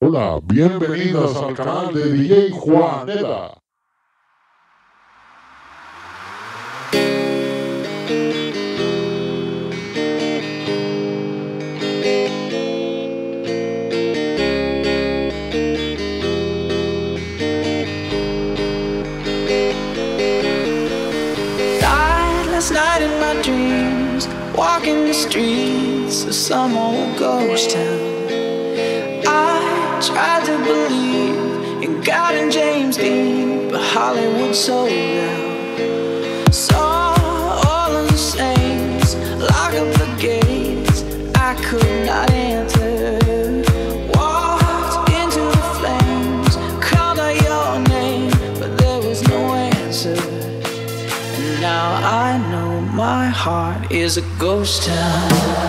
Hola, bienvenidos al canal de DJ dreams, walking the streets of some old ghost town. Tried to believe in God and James Dean, but Hollywood sold out. Saw all the saints lock up the gates. I could not enter. Walked into the flames, called out your name, but there was no answer. Now I know my heart is a ghost town.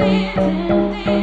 dancing, dancing.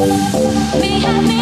Me and me.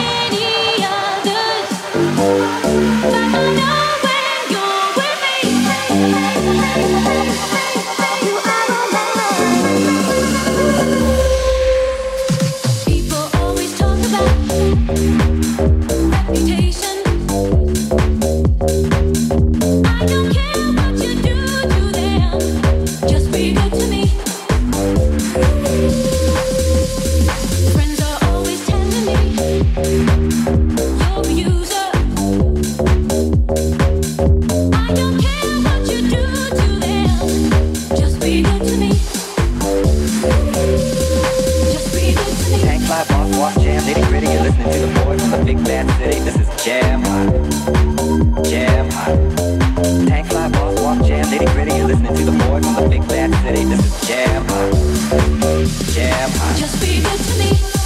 listening to the boys from the big glass city. This is Jam. Jam. Just be good to me.